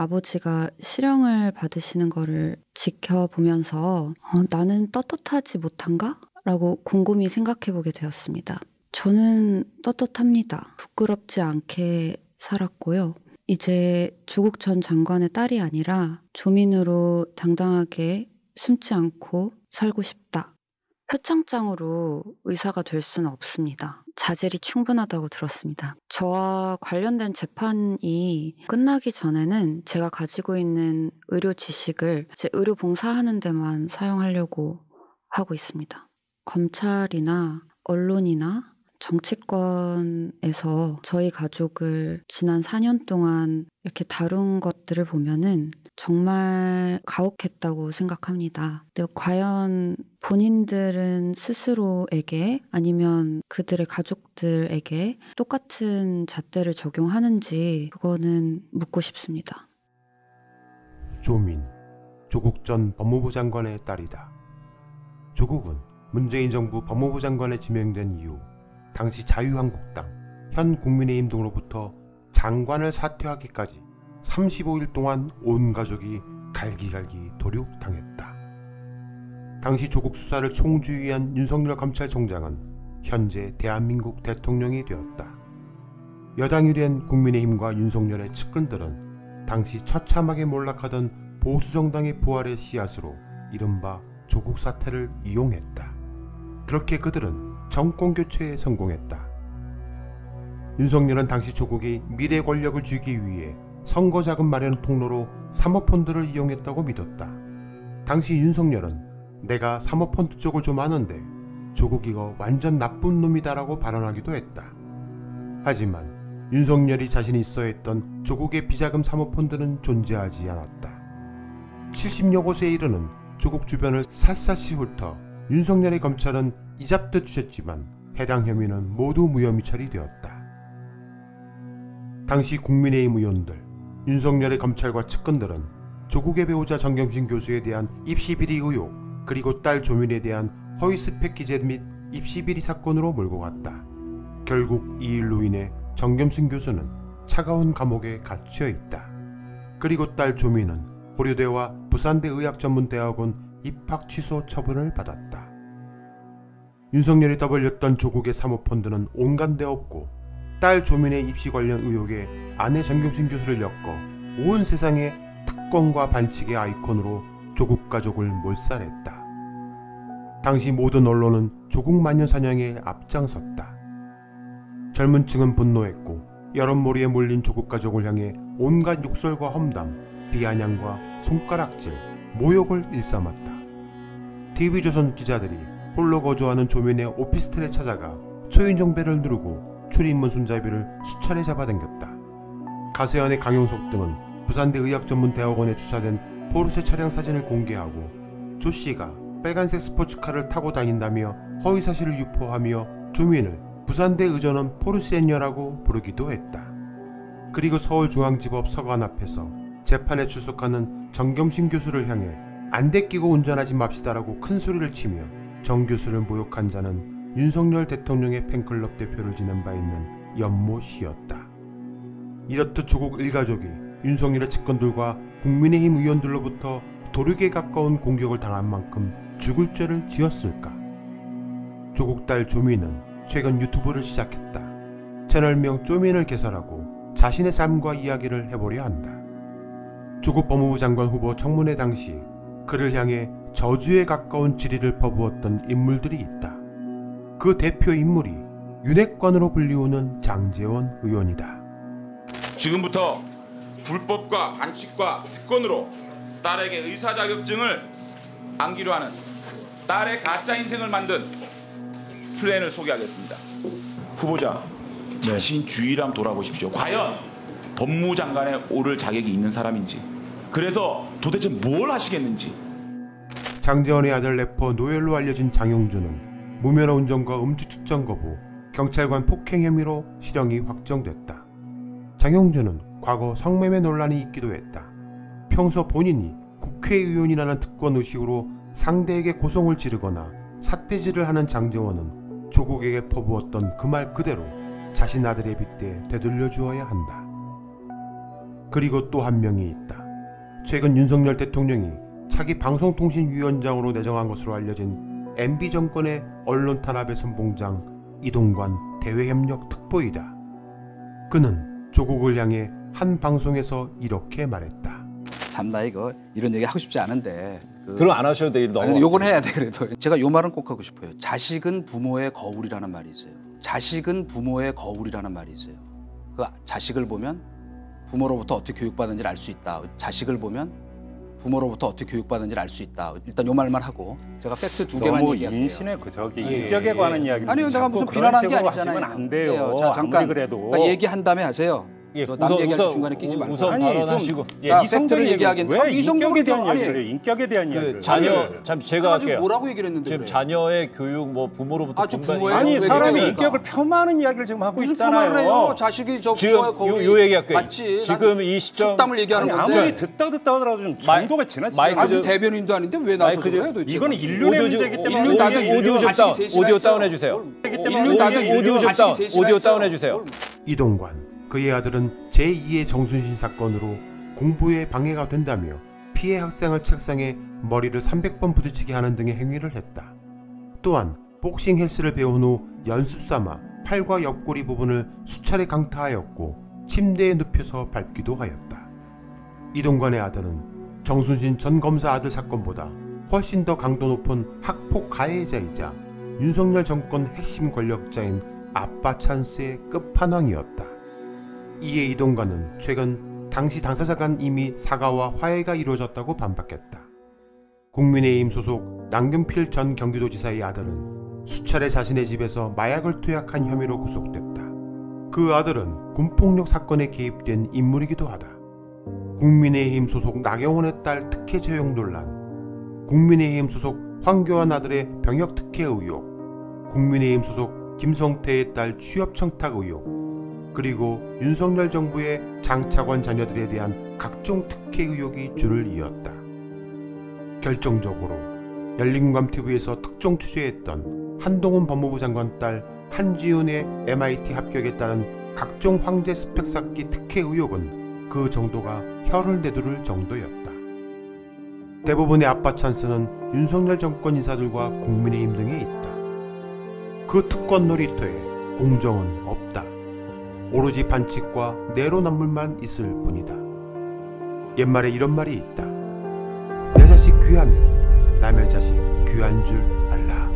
아버지가 실형을 받으시는 거를 지켜보면서 어, 나는 떳떳하지 못한가? 라고 곰곰이 생각해 보게 되었습니다. 저는 떳떳합니다. 부끄럽지 않게 살았고요. 이제 조국 전 장관의 딸이 아니라 조민으로 당당하게 숨지 않고 살고 싶다. 표창장으로 의사가 될 수는 없습니다. 자질이 충분하다고 들었습니다. 저와 관련된 재판이 끝나기 전에는 제가 가지고 있는 의료 지식을 제 의료 봉사하는 데만 사용하려고 하고 있습니다. 검찰이나 언론이나 정치권에서 저희 가족을 지난 4년 동안 이렇게 다룬 것들을 보면은 정말 가혹했다고 생각합니다. 근데 과연 본인들은 스스로에게 아니면 그들의 가족들에게 똑같은 잣대를 적용하는지 그거는 묻고 싶습니다. 조민, 조국 전 법무부 장관의 딸이다. 조국은 문재인 정부 법무부 장관에 지명된 이후 당시 자유한국당, 현 국민의힘 등으로부터 장관을 사퇴하기까지 35일 동안 온 가족이 갈기갈기 도륙당했다. 당시 조국 수사를 총주의한 윤석열 검찰총장은 현재 대한민국 대통령이 되었다. 여당이 된 국민의힘과 윤석열의 측근들은 당시 처참하게 몰락하던 보수정당의 부활의 씨앗으로 이른바 조국 사태를 이용했다. 그렇게 그들은 정권 교체에 성공했다. 윤석열은 당시 조국이 미래 권력을 쥐기 위해 선거 자금 마련 통로로 사모펀드를 이용했다고 믿었다. 당시 윤석열은 내가 사모펀드 쪽을 좀 아는데 조국 이거 완전 나쁜 놈이다라고 발언하기도 했다. 하지만 윤석열이 자신 있어 했던 조국의 비자금 사모펀드는 존재하지 않았다. 70여 곳에 이르는 조국 주변을 샅샅이 훑어 윤석열의 검찰은 이잡듯 주셨지만 해당 혐의는 모두 무혐의 처리되었다. 당시 국민의힘 의원들, 윤석열의 검찰과 측근들은 조국의 배우자 정경심 교수에 대한 입시 비리 의혹 그리고 딸 조민에 대한 허위 스펙 기재 및 입시 비리 사건으로 몰고 갔다. 결국 이 일로 인해 정겸순 교수는 차가운 감옥에 갇혀 있다. 그리고 딸 조민은 고려대와 부산대 의학전문대학원 입학 취소 처분을 받았다. 윤석열이 떠벌렸던 조국의 사모펀드는 온갖 데 없고 딸 조민의 입시 관련 의혹에 아내 정경심 교수를 엮어 온 세상에 특권과 반칙의 아이콘으로 조국 가족을 몰살했다. 당시 모든 언론은 조국 만년 사냥에 앞장섰다. 젊은 층은 분노했고 여론몰이에 몰린 조국 가족을 향해 온갖 욕설과 험담, 비아냥과 손가락질, 모욕을 일삼았다. TV조선 기자들이 홀로 거주하는 조민의 오피스텔에 찾아가 초인종벨을 누르고 출입문 손잡이를 수차례 잡아당겼다. 가세현의 강용석 등은 부산대 의학전문대학원에 주차된 포르쉐 차량 사진을 공개하고 조 씨가 빨간색 스포츠카를 타고 다닌다며 허위사실을 유포하며 조민을 부산대 의전원 포르쉐녀라고 부르기도 했다. 그리고 서울중앙지법 서관 앞에서 재판에 출석하는 정겸신 교수를 향해 안대 끼고 운전하지 맙시다라고 큰 소리를 치며 정 교수를 모욕한 자는 윤석열 대통령의 팬클럽 대표를 지낸 바 있는 연모 씨였다. 이렇듯 조국 일가족이 윤석열의 측근들과 국민의힘 의원들로부터 도륙에 가까운 공격을 당한 만큼 죽을 죄를 지었을까? 조국 딸 조민은 최근 유튜브를 시작했다. 채널명 쪼민을 개설하고 자신의 삶과 이야기를 해보려 한다. 조국 법무부 장관 후보 청문회 당시 그를 향해 저주에 가까운 지리를 퍼부었던 인물들이 있다. 그 대표 인물이 윤핵관으로 불리우는 장재원 의원이다. 지금부터 불법과 반칙과 특권으로 딸에게 의사 자격증을 안기로 하는 딸의 가짜 인생을 만든 플랜을 소개하겠습니다. 후보자, 자신 주의랑 돌아보십시오. 과연 법무장관에 오를 자격이 있는 사람인지, 그래서 도대체 뭘 하시겠는지 장재원의 아들 래퍼 노엘로 알려진 장용준은 무면허 운전과 음주 측정 거부, 경찰관 폭행 혐의로 실형이 확정됐다. 장용준은 과거 성매매 논란이 있기도 했다. 평소 본인이 국회의원이라는 특권 의식으로 상대에게 고성을 지르거나 삿대질을 하는 장재원은 조국에게 퍼부었던 그 말 그대로 자신 아들의 빗대 되돌려 주어야 한다. 그리고 또 한 명이 있다. 최근 윤석열 대통령이 차기 방송통신위원장으로 내정한 것으로 알려진 MB 정권의 언론 탄압의 선봉장 이동관 대외협력 특보이다. 그는 조국을 향해 한 방송에서 이렇게 말했다. 참나 이거 이런 얘기 하고 싶지 않은데 그, 그럼 안 하셔도 돼요. 너무. 요건 해야 돼 그래도 제가 요 말은 꼭 하고 싶어요. 자식은 부모의 거울이라는 말이 있어요. 자식은 부모의 거울이라는 말이 있어요. 그 자식을 보면 부모로부터 어떻게 교육받은지를 알 수 있다. 자식을 보면 부모로부터 어떻게 교육받은지를 알 수 있다. 일단 요 말만 하고 제가 팩트 두 개만 얘기할게요. 인신의 그 저기 예. 인격에 관한 이야기 아니요, 제가 무슨 비난한 게 아니잖아요. 안 돼요. 예, 자 잠깐 그러니까 얘기한 다음에 하세요. 예, 저남 우선- 얘기할 때 우선- 중간에 끼지 말고. 우선 아니, 발언하시고. 좀 예. 자, 이성적인 팩트를 얘기- 얘기하겠는데 왜 아, 이성적으로 인격에 대한 아니, 얘기를 해요? 인격에 대한 그 이야기를 자녀. 잠시 제가 할게요. 뭐라고 얘기를 했는데 지금 그래. 자녀의 교육 뭐 부모로부터 아, 저 분간이- 부모예요? 아니 왜 사람이? 인격을 폄하하는 이야기를 지금 하고 무슨 있잖아요. 표현을 해요? 자식이 저 지금 부모의 거울이 요, 요 얘기할게요. 맞지. 지금 난이 시점 속담을 얘기하는 아니, 건데. 아무리 듣다 듣다 하더라도 좀 정도가 지나치지 마이크 아니 좀- 대변인도 아닌데 왜 나서서 마이크 좀- 그래요 도대체? 이거는? 인륜의 오디오 문제이기 좀- 때문에 오디오- 좀 자식이 다운 셋이나 오디오 했어요. 다운 해주세요. 때문에 인륜 오디오- 좀 자식이 다운 셋이나 오디오 했어요. 다운 해주세요. 이동관 그의 아들은 제2의 정순신 사건으로 공부에 방해가 된다며 피해 학생을 책상에 머리를 300번 부딪히게 하는 등의 행위를 했다. 또한 복싱 헬스를 배운 후 연습 삼아 팔과 옆구리 부분을 수차례 강타하였고 침대에 눕혀서 밟기도 하였다. 이동관의 아들은 정순신 전 검사 아들 사건보다 훨씬 더 강도 높은 학폭 가해자이자 윤석열 정권 핵심 권력자인 아빠 찬스의 끝판왕이었다. 이에 이동관은 최근 당시 당사자 간 이미 사과와 화해가 이루어졌다고 반박했다. 국민의힘 소속 남경필 전 경기도지사의 아들은 수차례 자신의 집에서 마약을 투약한 혐의로 구속됐다. 그 아들은 군폭력 사건에 개입된 인물이기도 하다. 국민의힘 소속 나경원의 딸 특혜 채용 논란, 국민의힘 소속 황교안 아들의 병역 특혜 의혹, 국민의힘 소속 김성태의 딸 취업 청탁 의혹, 그리고 윤석열 정부의 장차관 자녀들에 대한 각종 특혜 의혹이 줄을 이었다. 결정적으로 열린감TV에서 특종 취재했던 한동훈 법무부 장관 딸 한지훈의 MIT 합격에 따른 각종 황제 스펙 쌓기 특혜 의혹은 그 정도가 혀를 내두를 정도였다. 대부분의 아빠 찬스는 윤석열 정권 인사들과 국민의힘 등에 있다. 그 특권 놀이터에 공정은 없다. 오로지 반칙과 내로남불만 있을 뿐이다. 옛말에 이런 말이 있다. 내 자식 귀하면 남의 자식 귀한 줄 알라.